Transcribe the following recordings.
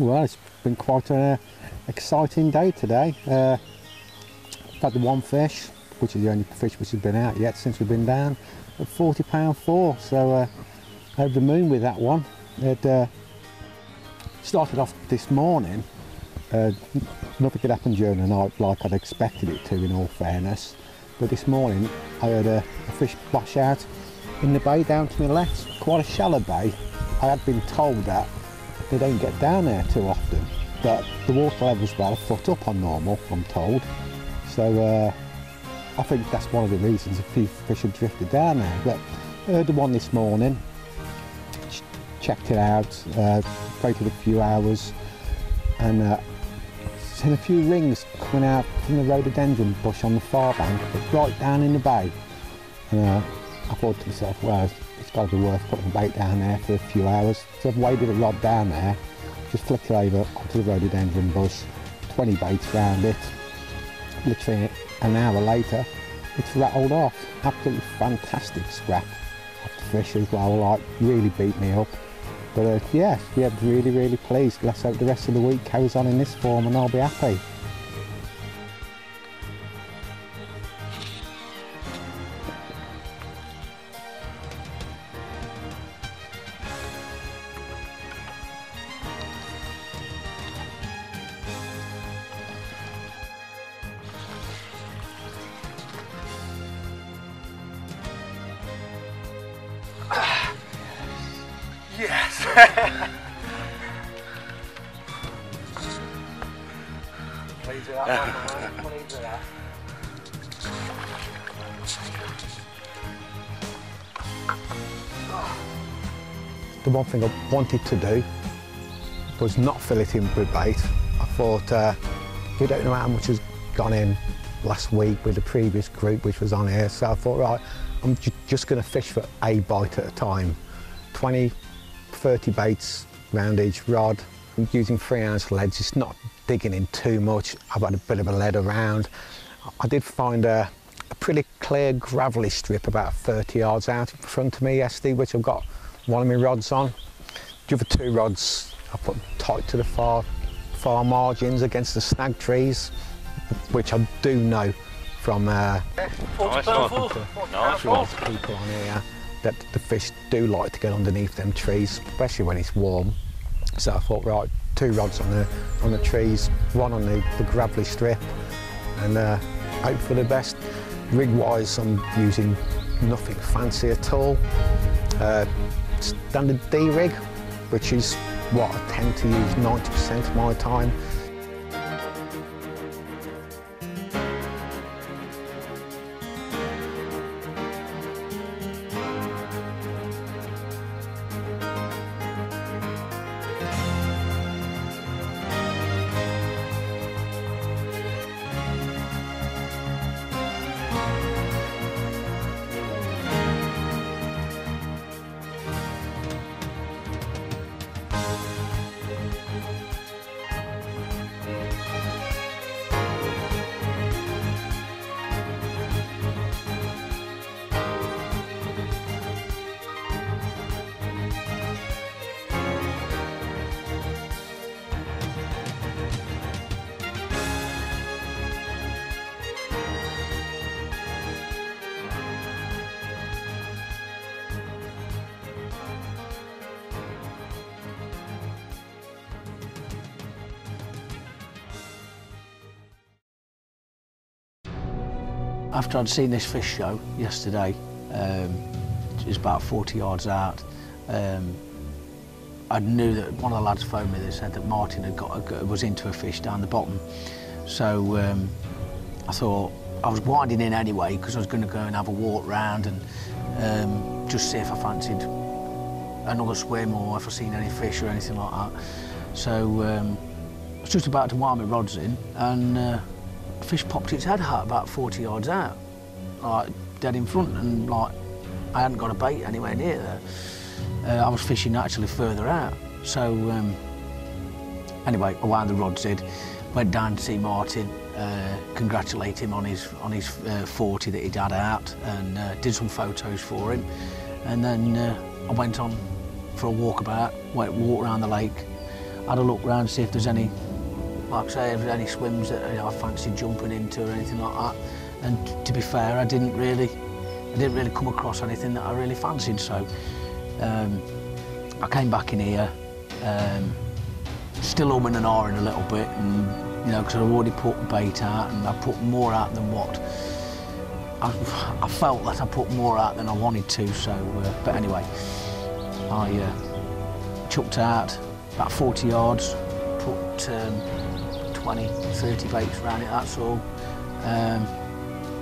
Well, it's been quite an exciting day today. Uh, had the one fish, which is the only fish which has been out yet since we've been down, at £40 four. So uh, over the moon with that one. It uh, started off this morning. Uh, nothing could happen during the night like I'd expected it to, in all fairness. But this morning I had a, a fish splash out in the bay down to my left, quite a shallow bay. I had been told that they don't get down there too often, but the water level's about a foot up on normal, I'm told. So uh, I think that's one of the reasons a few fish have drifted down there. But I heard the one this morning, ch checked it out, uh, waited a few hours, and uh, seen a few rings coming out from the rhododendron bush on the far bank, but right down in the bay. And, uh, I thought to myself, well, it's got to be worth putting bait down there for a few hours. So I've waded a rod down there, just flicked it over onto the rhododendron bush, 20 baits around it. Literally an hour later, it's rattled off. Absolutely fantastic scrap the fish as well, like really beat me up. But uh, yeah, yeah, really, really pleased. Let's hope the rest of the week carries on in this form and I'll be happy. The one thing I wanted to do was not fill it in with bait. I thought uh, we don't know how much has gone in last week with the previous group which was on here so I thought right I'm ju just going to fish for a bite at a time 20 30 baits round each rod I'm using three ounce leads it's not digging in too much I've had a bit of a lead around I did find a, a pretty clear gravelly strip about 30 yards out in front of me yesterday which I've got one of my rods on. The other two rods I put tight to the far far margins against the snag trees, which I do know from uh, Nice one. Nice one. people on here that the fish do like to get underneath them trees, especially when it's warm. So I thought, right, two rods on the on the trees, one on the, the gravelly strip, and uh, hope for the best. Rig-wise, I'm using nothing fancy at all. Uh, standard D rig, which is what I tend to use 90% of my time. After I'd seen this fish show yesterday, um, it was about 40 yards out, um, I knew that one of the lads phoned me that said that Martin had got a, was into a fish down the bottom. So um, I thought I was winding in anyway because I was going to go and have a walk round and um, just see if I fancied another swim or if I seen any fish or anything like that. So um, I was just about to wind my rods in and uh, fish popped its head out about 40 yards out, like dead in front, and like I hadn't got a bait anywhere near there. Uh, I was fishing actually further out. So um, anyway, I wound the rods in, went down to see Martin, uh, congratulate him on his on his uh, 40 that he'd had out, and uh, did some photos for him, and then uh, I went on for a walkabout, went walk around the lake, had a look round to see if there's any, like I say, there's any swims that you know, I fancy jumping into or anything like that. And to be fair, I didn't really, I didn't really come across anything that I really fancied. So um, I came back in here, um, still umming and ahhing a little bit, and you know, because I've already put bait out, and I put more out than what I, I felt that I put more out than I wanted to. So, uh, but anyway, I uh, chucked out about 40 yards, put um, 20, 30 baits around it. That's all. Um,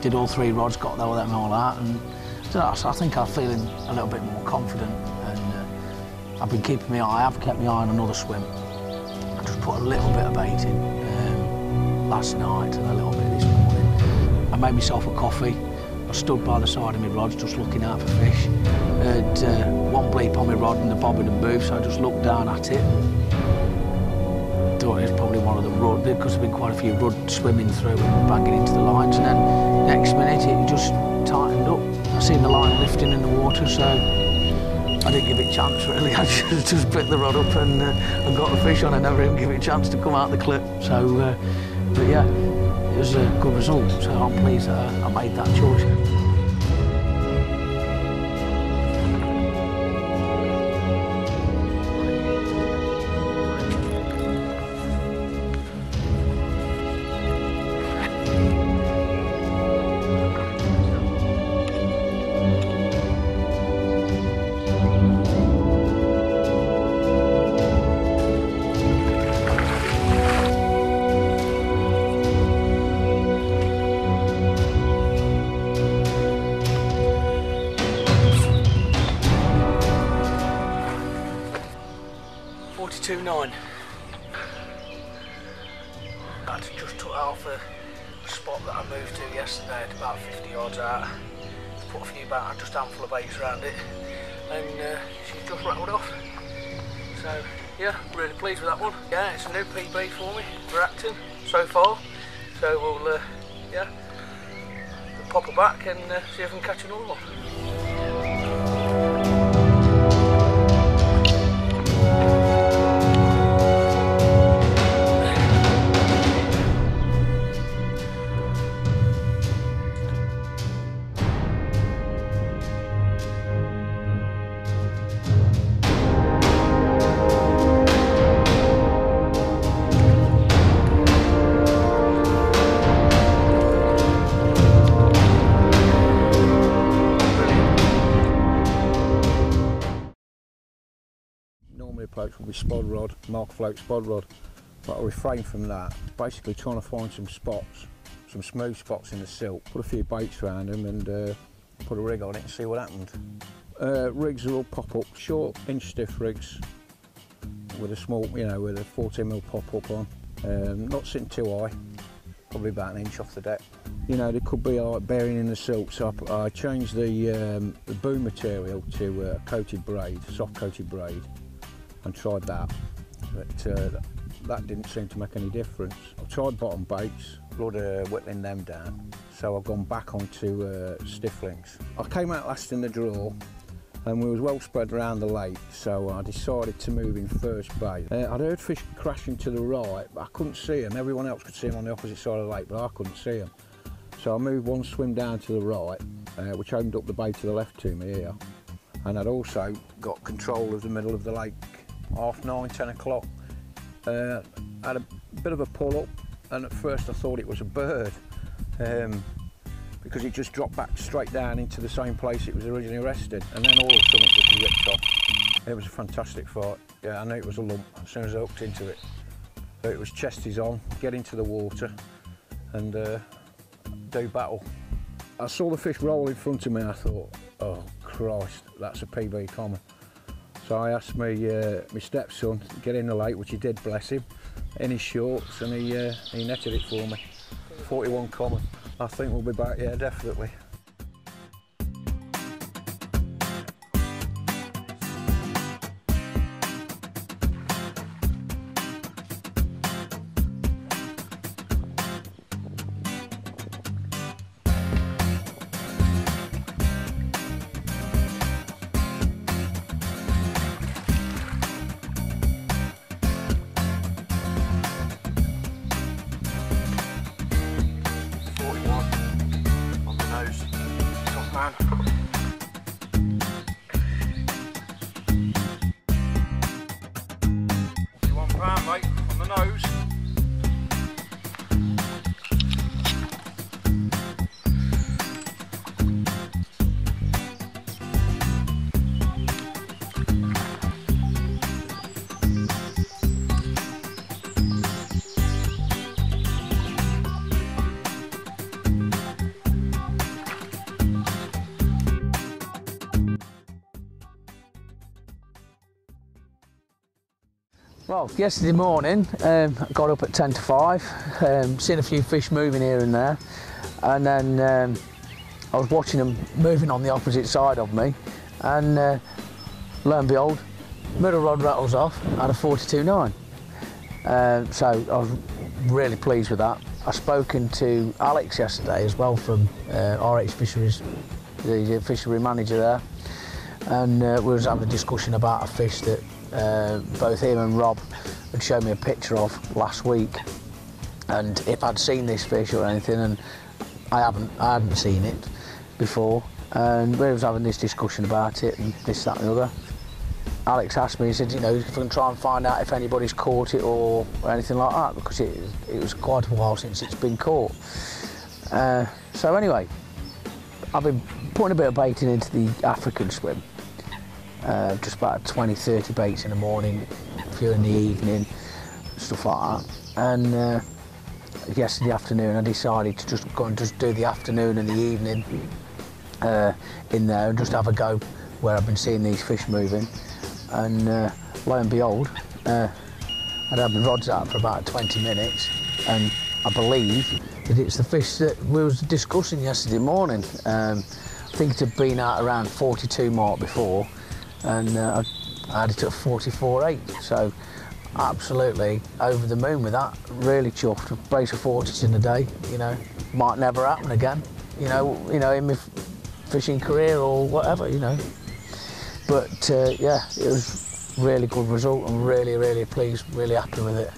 did all three rods, got them all out, and so I think I'm feeling a little bit more confident. And uh, I've been keeping my eye. I've kept my eye on another swim. I just put a little bit of bait in um, last night and a little bit this morning. I made myself a coffee. I stood by the side of my rods just looking out for fish. Had uh, one bleep on my rod and the bobbin had moved, so I just looked down at it. It was probably one of the rudd, because there've been quite a few rudd swimming through and banging into the lines. And then next minute it just tightened up. I seen the line lifting in the water, so I didn't give it a chance really. I just, picked the rod up and, uh, and got the fish on. I never even give it a chance to come out the clip. So, uh, but yeah, it was a good result. So I'm pleased that I made that choice. Forty-two nine. That just took off a spot that I moved to yesterday at about 50 yards out. Put a few about just a handful of baits around it, and uh, she's just rattled off. So yeah, really pleased with that one. Yeah, it's a new PB for me for Acton so far. So we'll uh, yeah we'll pop her back and uh, see if we can catch another one. Approach spod rod, mark float spod rod, but I refrain from that. Basically trying to find some spots, some smooth spots in the silt, put a few baits around them and uh, put a rig on it and see what happened. Uh, rigs are all pop-up, short inch stiff rigs with a small, you know, with a 14mm pop-up on. Um, not sitting too high, probably about an inch off the deck. You know, they could be like, bearing in the silt, so I, I changed the, um, the boom material to uh, coated braid, soft coated braid and tried that, but uh, that didn't seem to make any difference. I've tried bottom baits, blood uh, whittling them down, so I've gone back onto uh, stifflings. I came out last in the draw and we was well spread around the lake, so I decided to move in first bay. Uh, I'd heard fish crashing to the right, but I couldn't see them. Everyone else could see them on the opposite side of the lake, but I couldn't see them. So I moved one swim down to the right, uh, which opened up the bay to the left to me here. And I'd also got control of the middle of the lake half nine, ten o'clock. Uh, had a bit of a pull up, and at first I thought it was a bird um, because it just dropped back straight down into the same place it was originally rested, and then all of a sudden it just ripped off. It was a fantastic fight. Yeah, I knew it was a lump as soon as I hooked into it. So it was chesties on, get into the water, and uh, do battle. I saw the fish roll in front of me. I thought, oh Christ, that's a PB common. So I asked my, uh, my stepson to get in the lake, which he did, bless him, in his shorts, and he, uh, he netted it for me. 41 common. I think we'll be back, yeah, definitely. Yesterday morning, um, I got up at 10 to 5, um, seen a few fish moving here and there, and then um, I was watching them moving on the opposite side of me, and uh, lo and behold, middle rod rattles off at a 42.9. Um, so I was really pleased with that. I spoken to Alex yesterday as well from uh, RH Fisheries, the fishery manager there, and uh, we was having a discussion about a fish that uh, both him and Rob had shown me a picture of last week. And if I'd seen this fish or anything and I haven't I hadn't seen it before. And we was having this discussion about it and this that and the other. Alex asked me he said you know if we can try and find out if anybody's caught it or, or anything like that because it, it was quite a while since it's been caught. Uh, so anyway I've been putting a bit of baiting into the African swim uh, just about 20 30 baits in the morning a few in the evening stuff like that. And uh, yesterday afternoon I decided to just go and just do the afternoon and the evening uh, in there and just have a go where I've been seeing these fish moving. And uh, lo and behold uh, I'd had my rods out for about 20 minutes and I believe that it's the fish that we was discussing yesterday morning. Um, I think it had been out around 42 mark before and uh, I had it at 44.8 so absolutely over the moon with that. Really chuffed. A brace of 40s in a day you know. Might never happen again you know you know in my fishing career or whatever you know. But uh, yeah it was really good result. I'm really really pleased really happy with it.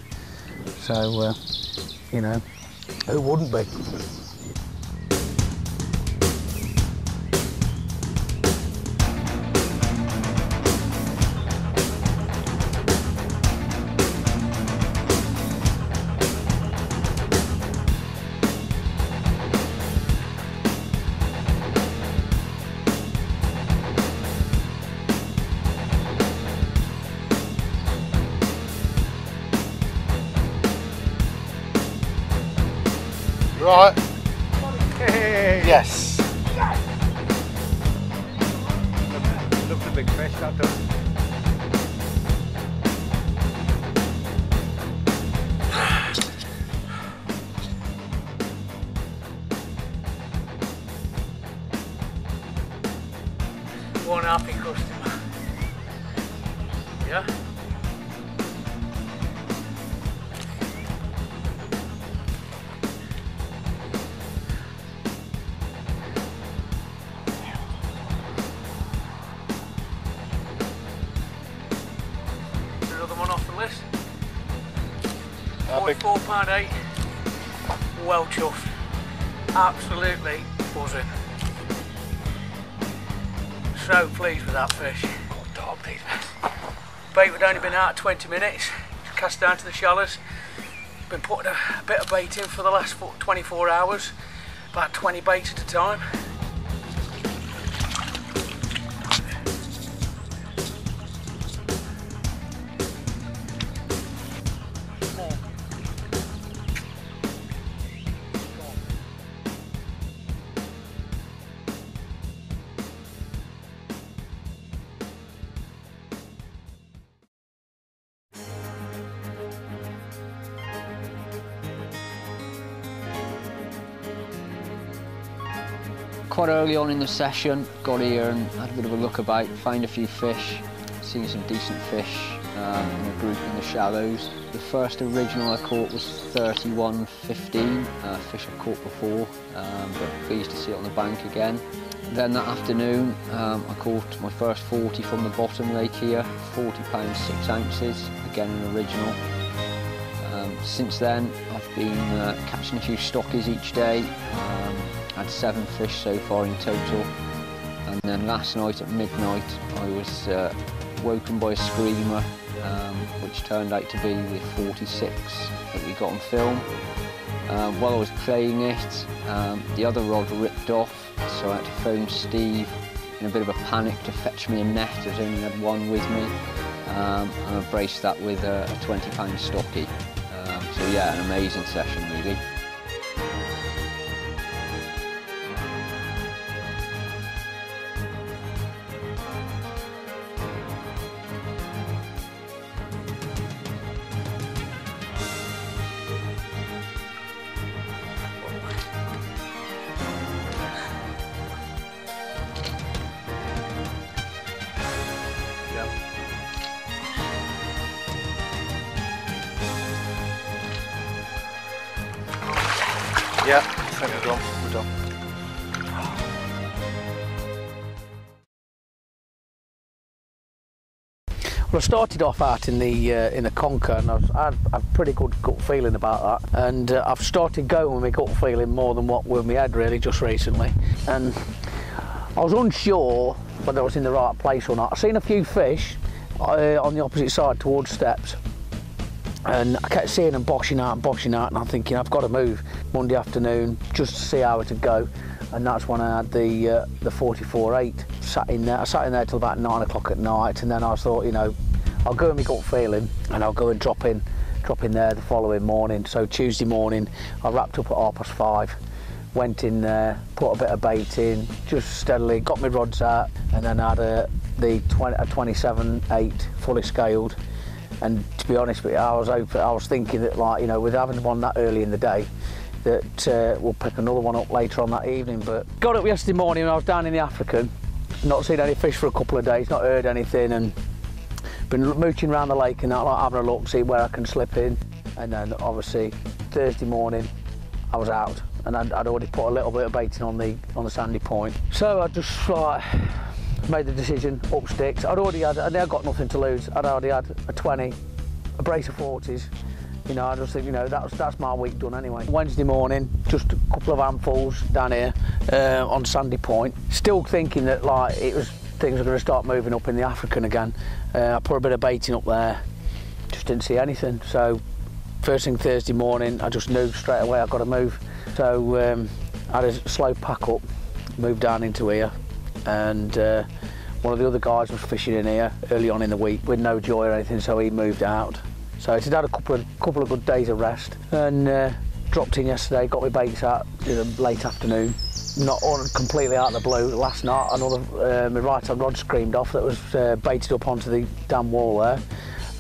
So uh, you know who wouldn't be Yes. Looks a big fish, that does. one happy customer Forty-four pound eight. Well chuffed. Absolutely buzzing. So pleased with that fish. Oh, Good dog, these Bait had only been out 20 minutes. Cast down to the shallows. Been putting a, a bit of bait in for the last 24 hours. About 20 baits at a time. Quite early on in the session, got here and had a bit of a look about, found a few fish, seen some decent fish um, in a group in the shallows. The first original I caught was 31.15, uh, fish I've caught before, um, but pleased to see it on the bank again. Then that afternoon, um, I caught my first 40 from the bottom lake here, 40 pounds 6 ounces, again an original. Um, since then, I've been uh, catching a few stockies each day. Um, had seven fish so far in total. And then last night at midnight, I was uh, woken by a screamer um, which turned out to be the 46 that we got on film. Uh, while I was playing it, um, the other rod ripped off, so I had to phone Steve in a bit of a panic to fetch me a net, as I only had one with me, um, and I braced that with a, a 20 pound stocky. Um, so yeah, an amazing session really. Yeah, I think we're done. We're done. Well, I started off out in the uh, in the Conquer, and I, had a pretty good gut feeling about that. And uh, I've started going with my gut feeling more than what with my head really just recently. And I was unsure whether I was in the right place or not. I seen a few fish uh, on the opposite side towards steps, and I kept seeing them boshing out and boshing out, and I'm thinking I've got to move Monday afternoon just to see how it would go. And that's when I had the uh, the 44.8 sat in there. I sat in there till about nine o'clock at night, and then I thought, you know, I'll go and my gut feeling, and I'll go and drop in, drop in there the following morning. So Tuesday morning, I wrapped up at half past five, went in there, put a bit of bait in, just steadily got my rods out, and then had a the 20, a 27.8 fully scaled. And be honest with you, I was open, I was thinking that like you know, with having one that early in the day, that uh, we'll pick another one up later on that evening. But got up yesterday morning I was down in the African, not seen any fish for a couple of days, not heard anything, and been mooching around the lake and that, like having a look, see where I can slip in. And then obviously Thursday morning, I was out and I'd, I'd already put a little bit of baiting on the on the sandy point. So I just like made the decision up sticks. I'd already had, I'd got nothing to lose. I'd already had a 20, a brace of 40s. You know, I just think, you know, that's that's my week done anyway. Wednesday morning, just a couple of handfuls down here uh, on Sandy Point. Still thinking that like it was things were going to start moving up in the African again. Uh, I put a bit of baiting up there, just didn't see anything. So first thing Thursday morning, I just knew straight away I've got to move. So um, I had a slow pack up, moved down into here, and uh, one of the other guys was fishing in here early on in the week with no joy or anything, so he moved out. So he'd had a couple of couple of good days of rest and uh, dropped in yesterday, got my baits out in the late afternoon. Not all, completely out of the blue. Last night, another uh, my right hand rod screamed off that was uh, baited up onto the dam wall there.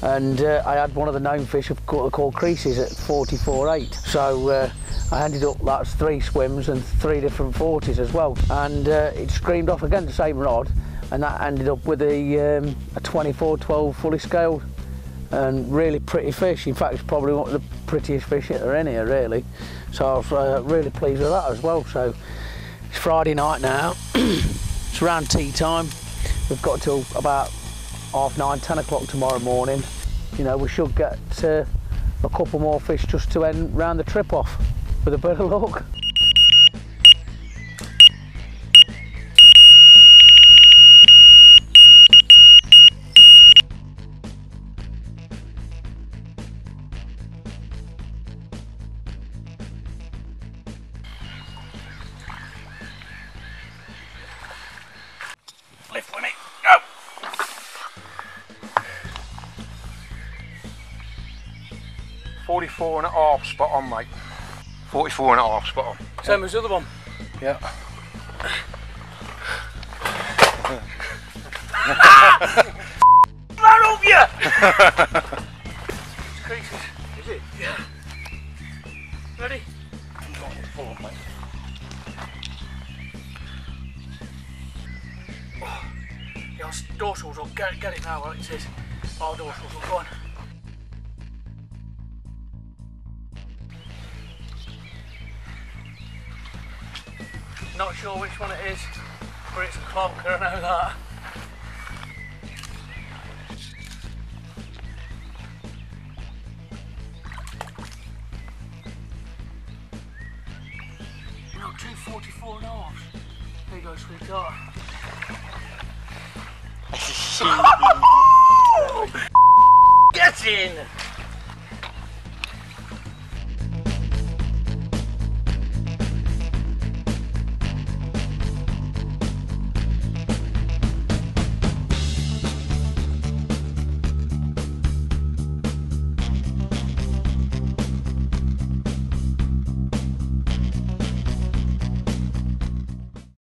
And uh, I had one of the known fish called, called creases at 44.8. So uh, I ended up, that's three swims and three different 40s as well. And uh, it screamed off again, the same rod, and that ended up with a, um, a 24-12 fully scaled and really pretty fish. In fact, it's probably one of the prettiest fish that are in here, really. So I was uh, really pleased with that as well. So it's Friday night now. it's around tea time. We've got till about half nine, ten o'clock tomorrow morning. You know, we should get uh, a couple more fish just to end round the trip off with a bit of luck. 44 and a half spot on, mate. 44 and a half spot on. Same yeah. as the other one? Yeah. Man up you! it's creases. Is it? Yeah. Ready? I'm going full on, mate. Oh, yeah, dorsals up. Get, get it now, It says, our dorsals up. Go on. Sure which one it is, but it's a clonker, I know that. No, 244 and a half. There you go, sweetheart. Martin!